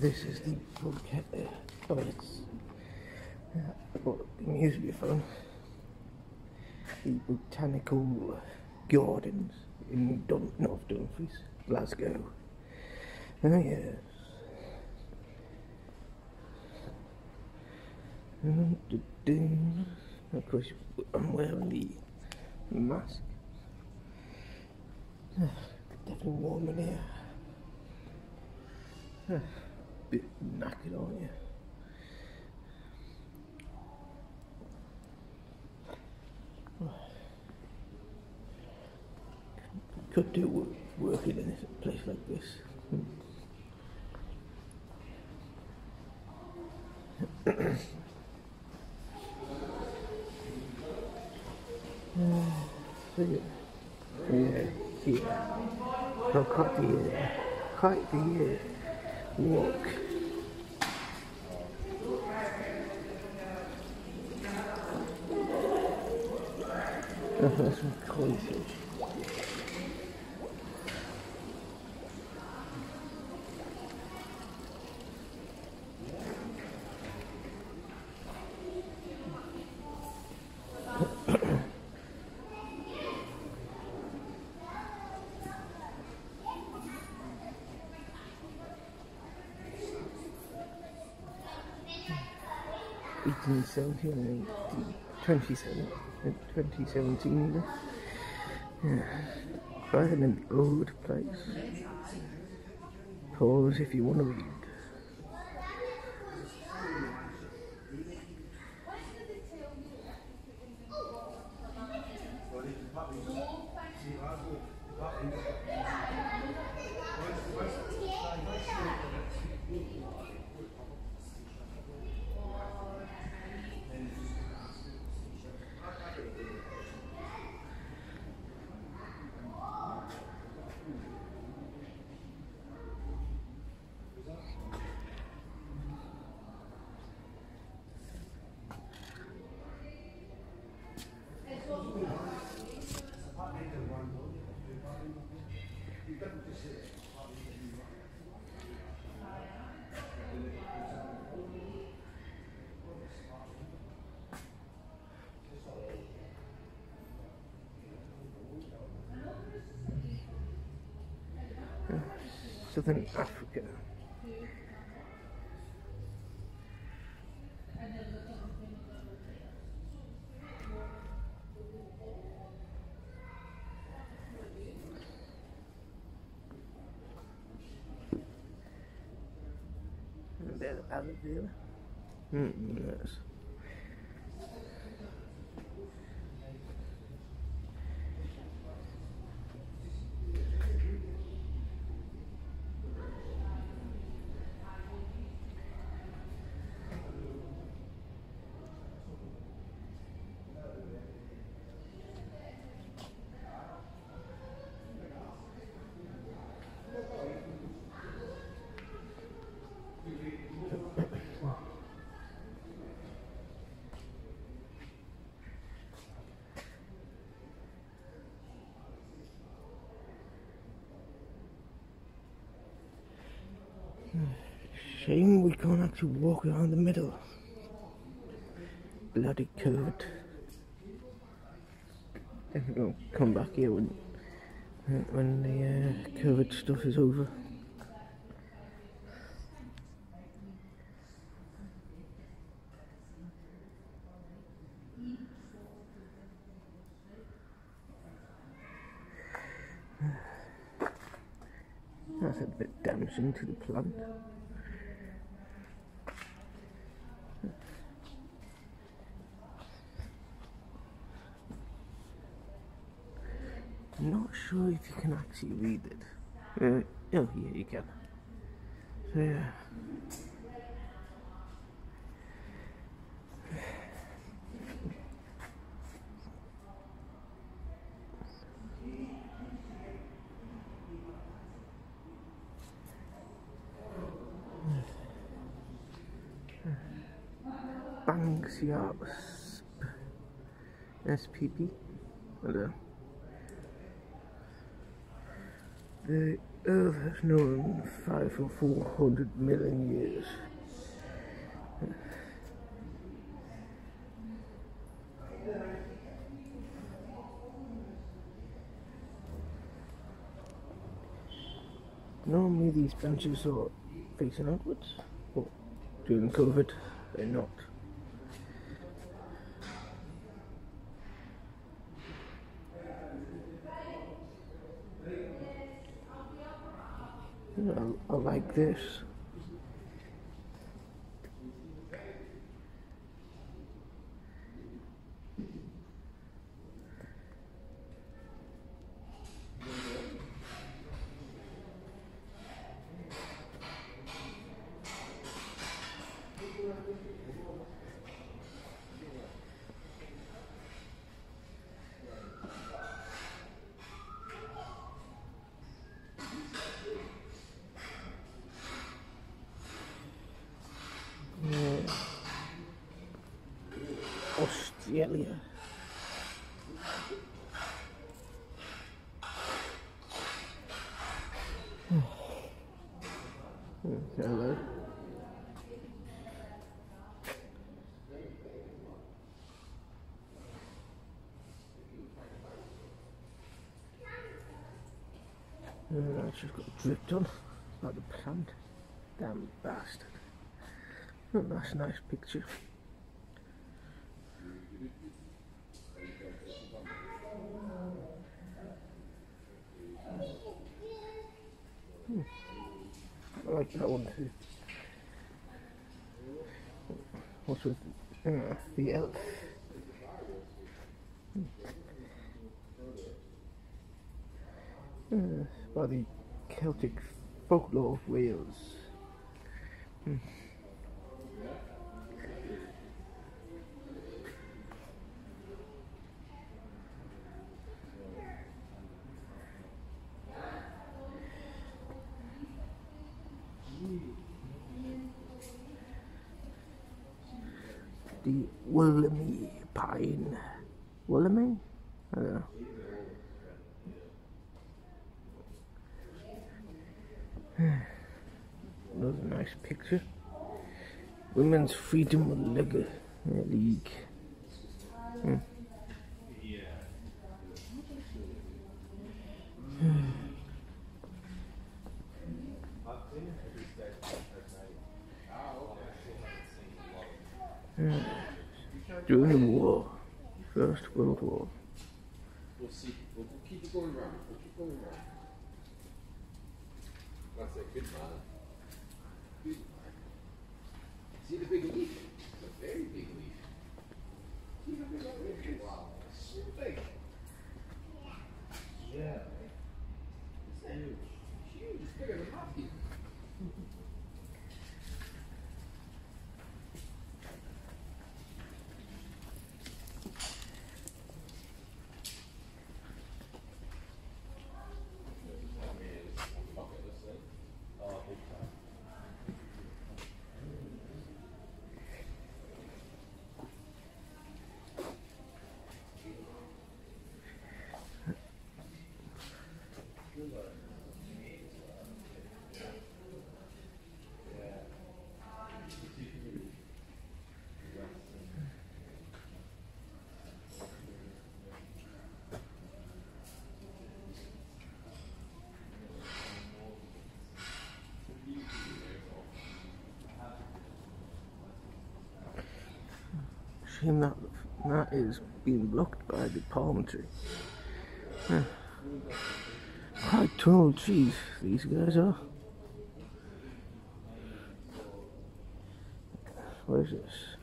this is the bulkhead there. toilets. Uh, what used to be phone. The Botanical Gardens in Dun- North Dumfries, Glasgow. Oh yes. Mm, Ding. Of course, I'm wearing the mask. Ah, definitely warm in here. Ah. Bit knackered, aren't you? Could do work, working in a place like this. So yeah, yeah. So quite the, uh, quite the uh, walk. That's crazy. 2017 even. Yeah. Right an old place. Pause if you want to read. southern Africa. That out of there. Mm, yes. Shame we can't actually walk around the middle. Bloody COVID. Definitely will come back here when when the uh, COVID stuff is over. That's a bit damaging to the plant. I'm not sure if you can actually read it. Uh, oh, yeah, you can. So, yeah. Banksias SPP. Hello. The Earth has known five or four hundred million years. Normally these benches are facing outwards, but during COVID they're not. I, I like this. Yeah. Australia. Hello. Uh, I just got dripped on like the plant. Damn bastard. That's a nice picture. Like that one too. What's with uh, the elf? Uh, by the Celtic folklore of Wales. Hmm. The pine. Wollemi? I don't know. Another nice picture. Women's Freedom League. League. Hmm. During the war, First World War. We'll see. We'll, keep it going round. We'll keep going round. That's a good man. Good man. See the big leaf? It's a very big leaf. See how big that leaf is? Wow. It's so big. Yeah. It's huge. Huge. It's bigger than Matthew. Shame that that is being blocked by the palm tree. Huh. Quite tall trees these guys are. What is this?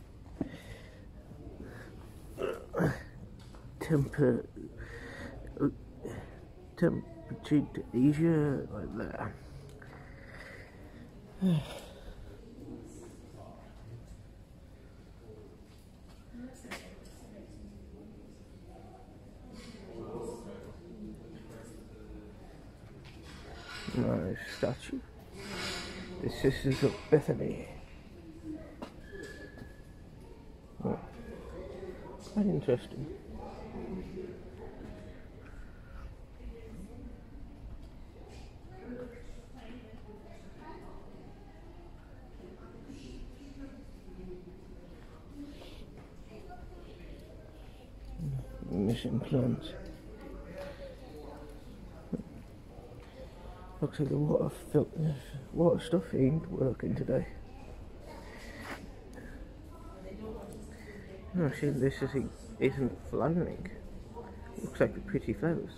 Temper temperature Asia like that. my statue, the Sisters of Bethany. Quite interesting. Mission plans. Looks like the water filter, water stuff ain't working today. No, see, this is, isn't flowering. Looks like the pretty flowers.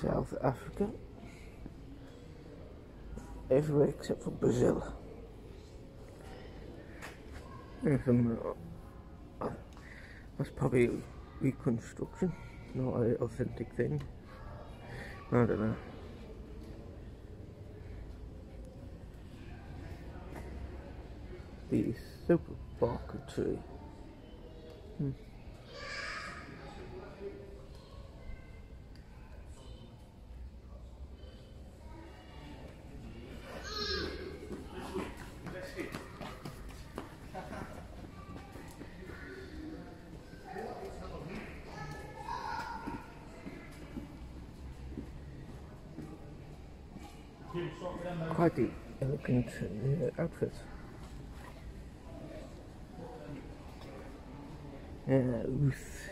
South Africa. Everywhere except for Brazil. Uh, that's probably reconstruction, not an authentic thing. I don't know. The super barker tree. Hmm. Quite the elegant outfit. Uh, Ruth.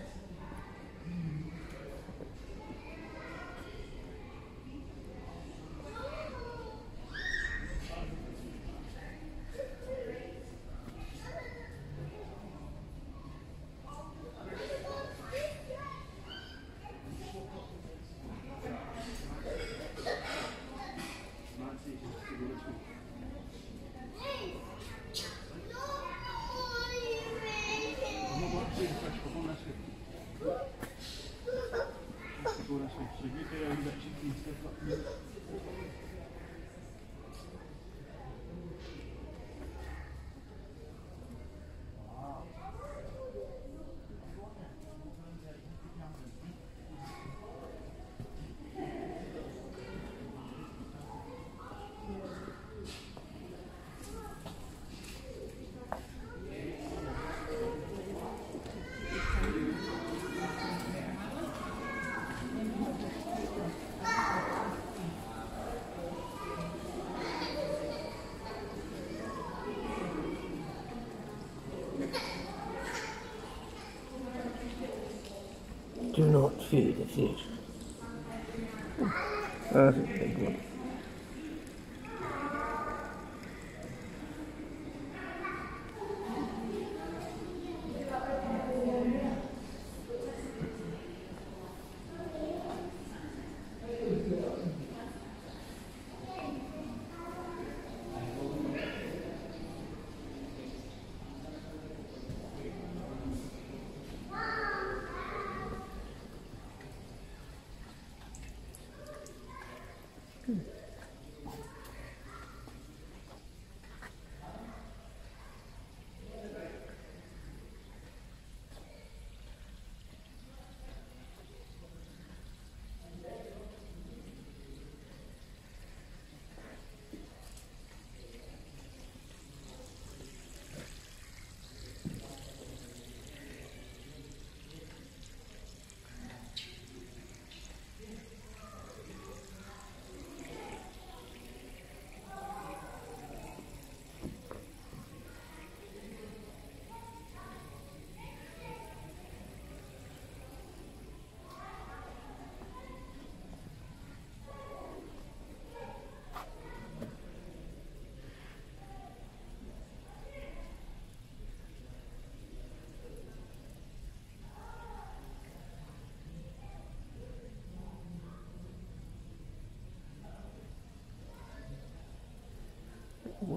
Do not feed the fish. That's a big one. Hmm.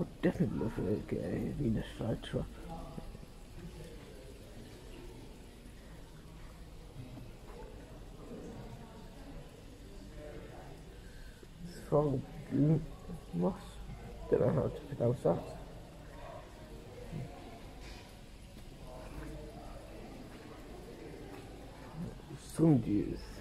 Would definitely love to get a Venus flytrap. From Moss. Don't know how to pronounce that. Sun juice.